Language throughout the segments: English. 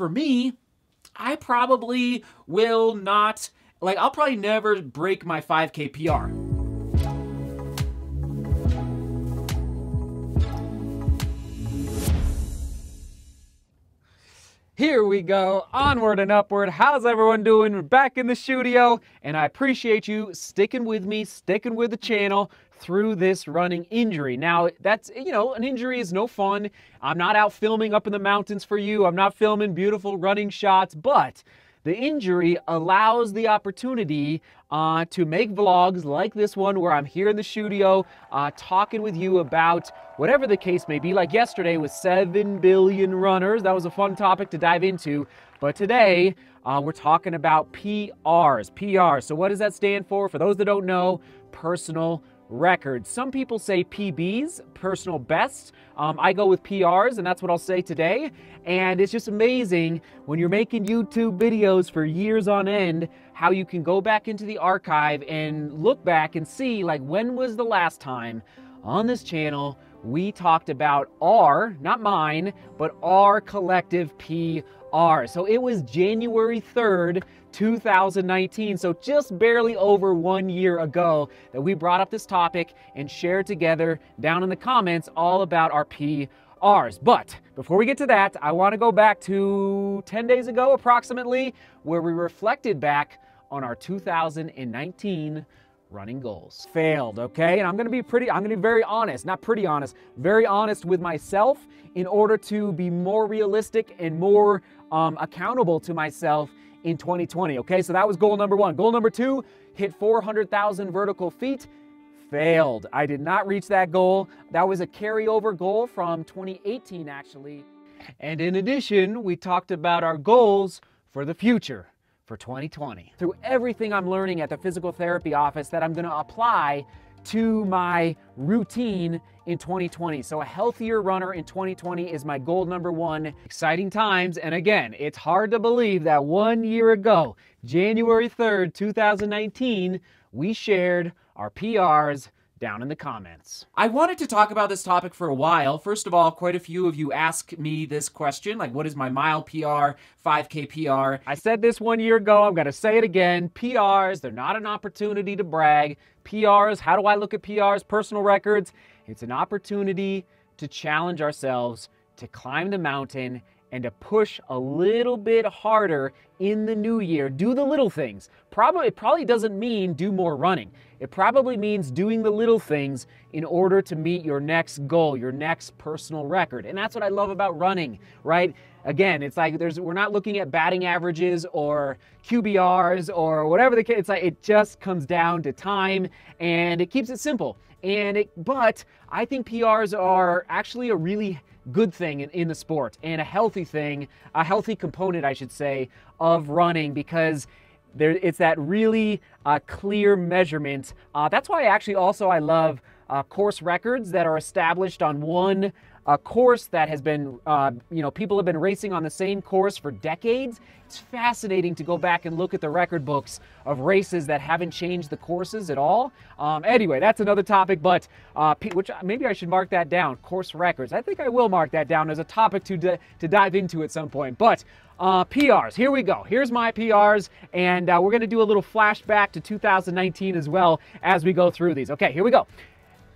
for me, I probably will not, like, I'll probably never break my 5K PR. Here we go, onward and upward. How's everyone doing? We're back in the studio, and I appreciate you sticking with me, sticking with the channel through this running injury. Now, that's, you know, an injury is no fun. I'm not out filming up in the mountains for you, I'm not filming beautiful running shots, but the injury allows the opportunity uh, to make vlogs like this one where I'm here in the studio uh, talking with you about whatever the case may be. Like yesterday with 7 billion runners. That was a fun topic to dive into. But today, uh, we're talking about PRs. PRs. So, what does that stand for? For those that don't know, personal records. Some people say PBs, personal bests. Um, I go with PRs, and that's what I'll say today. And it's just amazing when you're making YouTube videos for years on end how you can go back into the archive and look back and see, like, when was the last time on this channel we talked about our, not mine, but our collective PR. So it was January 3rd, 2019. So just barely over one year ago that we brought up this topic and shared together down in the comments all about our PRs. But before we get to that, I want to go back to 10 days ago approximately, where we reflected back on our 2019 running goals. Failed, okay? And I'm gonna be pretty, I'm gonna be very honest, not pretty honest, very honest with myself in order to be more realistic and more um, accountable to myself in 2020, okay? So that was goal number one. Goal number two, hit 400,000 vertical feet. Failed. I did not reach that goal. That was a carryover goal from 2018, actually. And in addition, we talked about our goals for the future for 2020. Through everything I'm learning at the physical therapy office that I'm gonna apply to my routine in 2020. So a healthier runner in 2020 is my goal number one. Exciting times. And again, it's hard to believe that one year ago, January 3rd, 2019, we shared our PRs down in the comments. I wanted to talk about this topic for a while. First of all, quite a few of you ask me this question, like what is my mile PR, 5K PR? I said this one year ago, I'm going to say it again. PRs, they're not an opportunity to brag. PRs, how do I look at PRs, personal records? It's an opportunity to challenge ourselves to climb the mountain and to push a little bit harder in the new year. Do the little things. Probably it probably doesn't mean do more running. It probably means doing the little things in order to meet your next goal, your next personal record. And that's what I love about running, right? Again, it's like there's we're not looking at batting averages or QBRs or whatever the case. It's like it just comes down to time and it keeps it simple. And it but I think PRs are actually a really good thing in, in the sport and a healthy thing, a healthy component, I should say, of running because there, it's that really uh, clear measurement. Uh, that's why I actually also I love uh, course records that are established on one a course that has been, uh, you know, people have been racing on the same course for decades. It's fascinating to go back and look at the record books of races that haven't changed the courses at all. Um, anyway, that's another topic, but uh, which maybe I should mark that down. Course records. I think I will mark that down as a topic to to dive into at some point. But uh, PRs. Here we go. Here's my PRs, and uh, we're going to do a little flashback to 2019 as well as we go through these. Okay, here we go.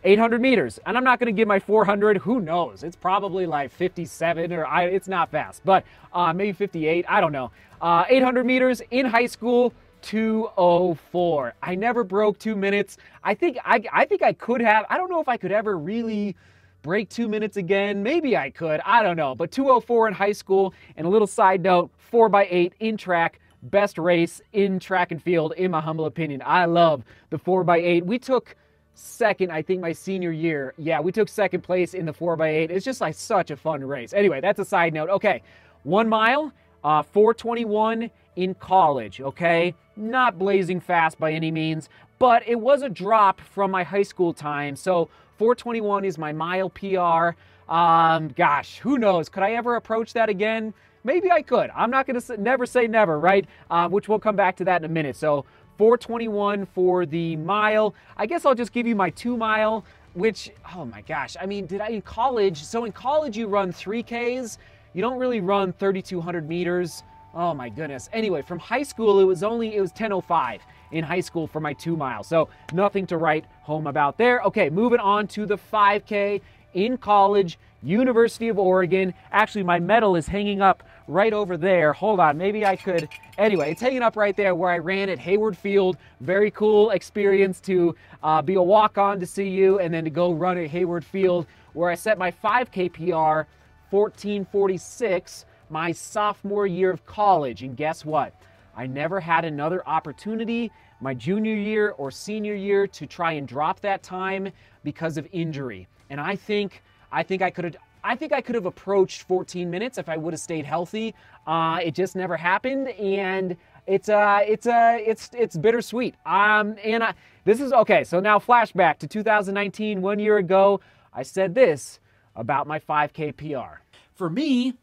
800 meters. And I'm not going to give my 400. Who knows? It's probably like 57 or I, it's not fast, but uh, maybe 58. I don't know. Uh, 800 meters in high school. 204. I never broke two minutes. I think I, I think I could have. I don't know if I could ever really break two minutes again. Maybe I could. I don't know. But 204 in high school. And a little side note: four by eight in track. Best race in track and field, in my humble opinion. I love the four by eight. We took second, I think, my senior year. Yeah, we took second place in the 4x8. It's just like such a fun race. Anyway, that's a side note. Okay, one mile, uh, 421 in college, okay? Not blazing fast by any means, but it was a drop from my high school time. So 421 is my mile PR. Um, gosh, who knows? Could I ever approach that again? Maybe I could. I'm not going to never say never, right? Uh, which we'll come back to that in a minute. So 421 for the mile. I guess I'll just give you my two mile, which, oh my gosh, I mean, did I in college? So in college, you run 3Ks. you don't really run 3,200 meters. Oh my goodness. Anyway, from high school, it was only, it was 10.05 in high school for my two miles. So nothing to write home about there. Okay, moving on to the 5K in college, University of Oregon. Actually, my medal is hanging up right over there. Hold on, maybe I could. Anyway, it's hanging up right there where I ran at Hayward Field. Very cool experience to uh, be a walk on to CU and then to go run at Hayward Field where I set my 5K PR 1446 my sophomore year of college. And guess what? I never had another opportunity my junior year or senior year to try and drop that time because of injury. And I think I think I could have I think I could have approached 14 minutes if I would have stayed healthy. Uh, it just never happened, and it's uh it's uh it's it's bittersweet. Um, and I, this is okay. So now flashback to 2019, one year ago, I said this about my 5K PR. For me,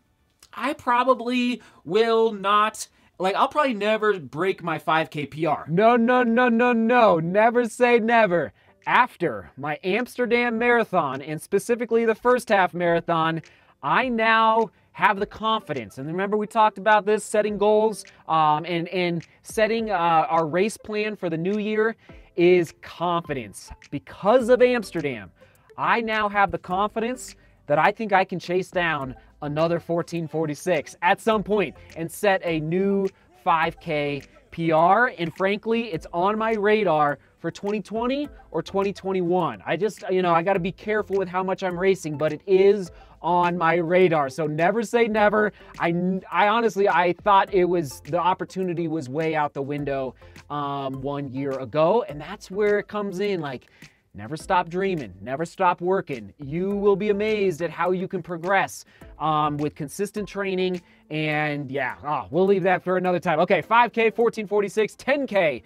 I probably will not. Like, I'll probably never break my 5K PR. No, no, no, no, no. Never say never. After my Amsterdam marathon, and specifically the first half marathon, I now have the confidence. And remember, we talked about this setting goals um, and, and setting uh, our race plan for the new year is confidence. Because of Amsterdam, I now have the confidence that I think I can chase down another 1446 at some point and set a new 5K PR. And frankly, it's on my radar for 2020 or 2021. I just, you know, I got to be careful with how much I'm racing, but it is on my radar. So never say never. I, I honestly, I thought it was the opportunity was way out the window um, one year ago, and that's where it comes in. Like Never stop dreaming, never stop working. You will be amazed at how you can progress um, with consistent training. And yeah, oh, we'll leave that for another time. Okay, 5K, 1446, 10K,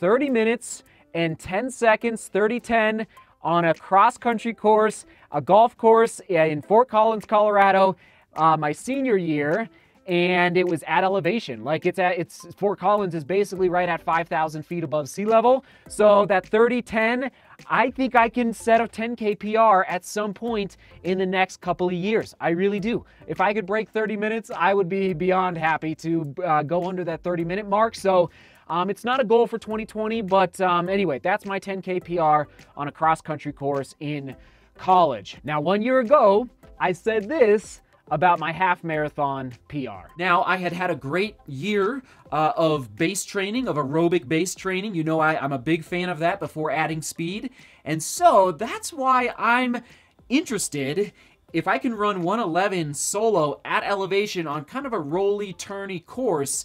30 minutes and 10 seconds, 30 10 on a cross country course, a golf course in Fort Collins, Colorado, uh, my senior year and it was at elevation. Like it's at it's Fort Collins is basically right at 5,000 feet above sea level. So that 30-10, I think I can set a 10k PR at some point in the next couple of years. I really do. If I could break 30 minutes, I would be beyond happy to uh, go under that 30 minute mark. So. Um, it's not a goal for 2020, but um, anyway, that's my 10K PR on a cross country course in college. Now, one year ago, I said this about my half marathon PR. Now, I had had a great year uh, of base training, of aerobic base training. You know, I, I'm a big fan of that before adding speed. And so that's why I'm interested if I can run 111 solo at elevation on kind of a rolly, turny course.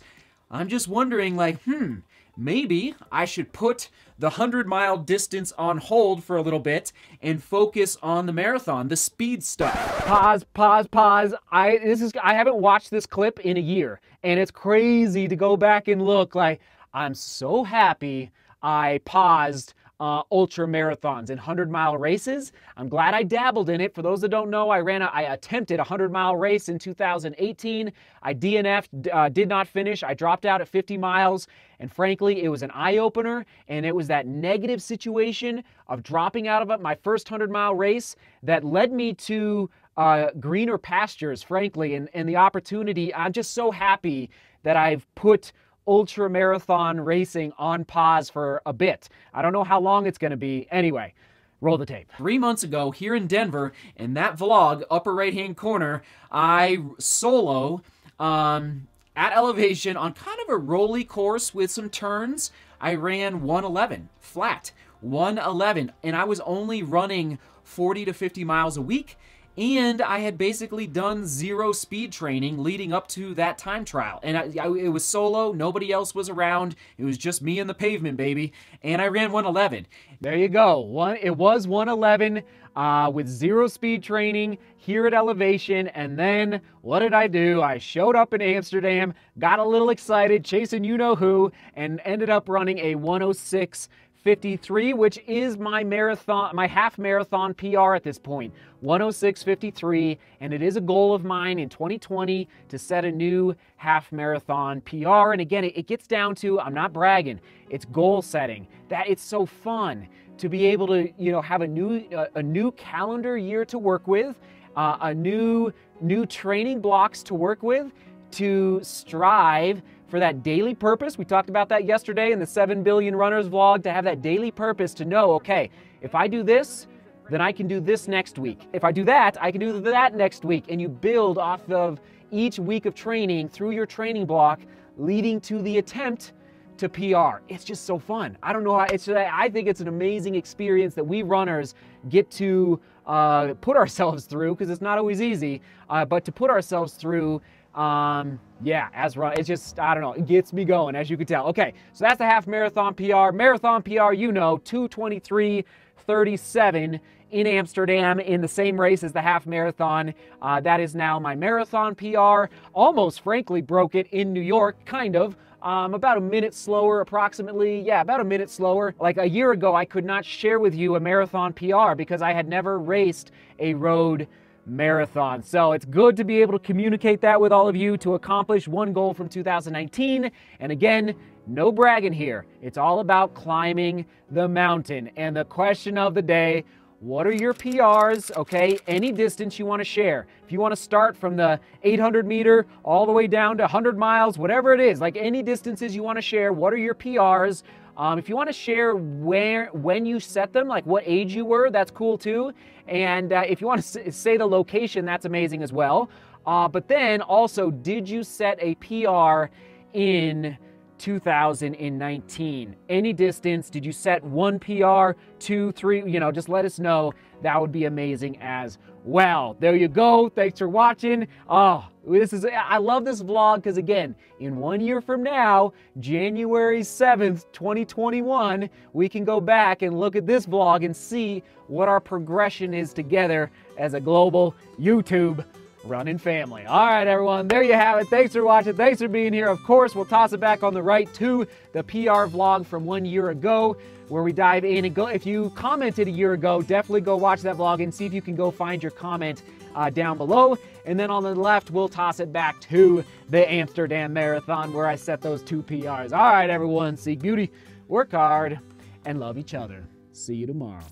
I'm just wondering, like, hmm, maybe I should put the 100 mile distance on hold for a little bit and focus on the marathon, the speed stuff. Pause, pause, pause. I this is I haven't watched this clip in a year and it's crazy to go back and look like I'm so happy I paused uh, ultra marathons and 100 mile races. I'm glad I dabbled in it. For those that don't know, I ran, a, I attempted a 100 mile race in 2018. I DNF'd, uh, did not finish. I dropped out at 50 miles. And frankly, it was an eye opener. And it was that negative situation of dropping out of my first 100 mile race that led me to uh, greener pastures, frankly, and, and the opportunity. I'm just so happy that I've put ultra marathon racing on pause for a bit. I don't know how long it's going to be. Anyway, roll the tape. Three months ago here in Denver, in that vlog, upper right hand corner, I solo um, at elevation on kind of a rolly course with some turns. I ran 111 flat, 111, and I was only running 40 to 50 miles a week and I had basically done zero speed training leading up to that time trial. And I, I, it was solo, nobody else was around. It was just me and the pavement, baby. And I ran 111. There you go. One, it was 111 uh, with zero speed training here at Elevation. And then what did I do? I showed up in Amsterdam, got a little excited, chasing you know who, and ended up running a 106 53, which is my marathon, my half marathon PR at this point, 106.53, and it is a goal of mine in 2020 to set a new half marathon PR. And again, it, gets down to I'm not bragging; it's goal setting. That it's so fun to be able to, you know, have a new a new calendar year to work with, uh, a new new training blocks to work with to strive for that daily purpose. We talked about that yesterday in the 7 Billion Runners vlog to have that daily purpose to know, okay, if I do this, then I can do this next week. If I do that, I can do that next week. And you build off of each week of training through your training block, leading to the attempt to PR. It's just so fun. I don't know. It's I think it's an amazing experience that we runners get to uh, put ourselves through because it's not always easy, uh, but to put ourselves through. Um, yeah, as run, it's just I don't know. It gets me going, as you can tell. Okay, so that's the half marathon PR. Marathon PR, you know, 223.37 in Amsterdam in the same race as the half marathon. Uh, that is now my marathon PR. Almost, frankly, broke it in New York, kind of. Um, about a minute slower, approximately. Yeah, about a minute slower. Like a year ago, I could not share with you a marathon PR because I had never raced a road marathon. So it's good to be able to communicate that with all of you to accomplish one goal from 2019. And again, no bragging here. It's all about climbing the mountain. And the question of the day what are your PRs? Okay, any distance you want to share. If you want to start from the 800 meter all the way down to 100 miles, whatever it is, like any distances you want to share, what are your PRs? Um, if you want to share where when you set them, like what age you were, that's cool too. And uh, if you want to say the location, that's amazing as well. Uh, but then also, did you set a PR in 2019. Any distance, did you set one PR, two, three? You know, just let us know. That would be amazing as well. There you go. Thanks for watching. Oh, this is, I love this vlog because again, in one year from now, January 7th, 2021, we can go back and look at this vlog and see what our progression is together as a global YouTube running family. All right, everyone, there you have it. Thanks for watching. Thanks for being here. Of course, we'll toss it back on the right to the PR vlog from one year ago where we dive in and go. If you commented a year ago, definitely go watch that vlog and see if you can go find your comment uh, down below. And then on the left, we'll toss it back to the Amsterdam Marathon where I set those two PRs. All right, everyone, seek beauty, work hard, and love each other. See you tomorrow.